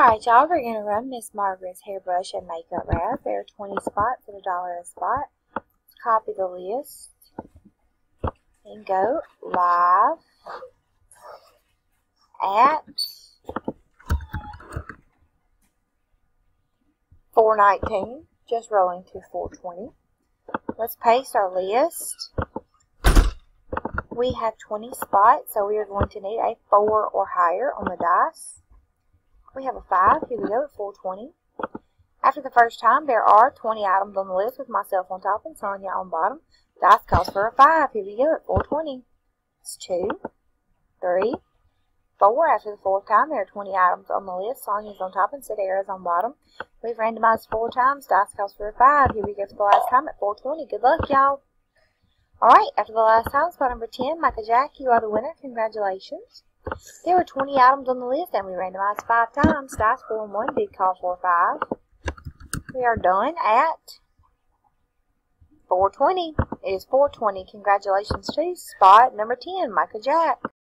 Alright, y'all, we're going to run Miss Margaret's hairbrush and makeup wrap. There are 20 spots at a dollar a spot. Copy the list and go live at 419, just rolling to 420. Let's paste our list. We have 20 spots, so we are going to need a 4 or higher on the dice. We have a 5. Here we go at 420. After the first time, there are 20 items on the list with myself on top and Sonia on bottom. Dice calls for a 5. Here we go at 420. It's 2, 3, 4. After the fourth time, there are 20 items on the list. Sonia's on top and Sedera's on bottom. We've randomized four times. Dice calls for a 5. Here we go for the last time at 420. Good luck, y'all. Alright, after the last time, spot number 10, Micah Jack, you are the winner. Congratulations. There were 20 items on the list and we randomized 5 times. Dice 4 and 1 did call for 5. We are done at 420. It is 420. Congratulations to spot number 10, Micah Jack.